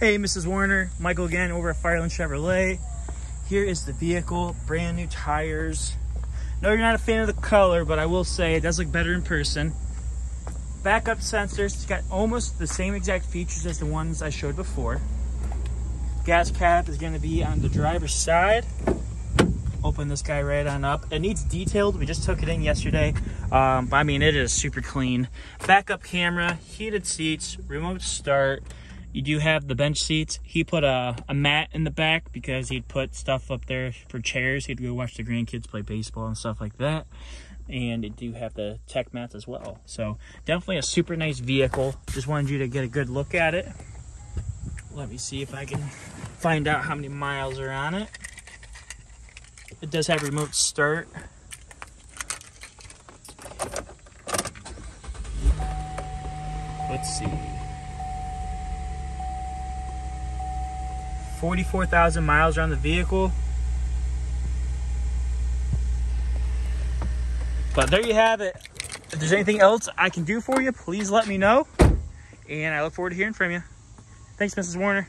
Hey, Mrs. Warner, Michael again over at Fireland Chevrolet. Here is the vehicle, brand new tires. No, you're not a fan of the color, but I will say it does look better in person. Backup sensors, it's got almost the same exact features as the ones I showed before. Gas cap is gonna be on the driver's side. Open this guy right on up. It needs detailed, we just took it in yesterday. Um, but I mean, it is super clean. Backup camera, heated seats, remote start, you do have the bench seats. He put a, a mat in the back because he'd put stuff up there for chairs. He'd go watch the grandkids play baseball and stuff like that. And it do have the tech mats as well. So definitely a super nice vehicle. Just wanted you to get a good look at it. Let me see if I can find out how many miles are on it. It does have remote start. Let's see. 44,000 miles around the vehicle. But there you have it. If there's anything else I can do for you, please let me know. And I look forward to hearing from you. Thanks, Mrs. Warner.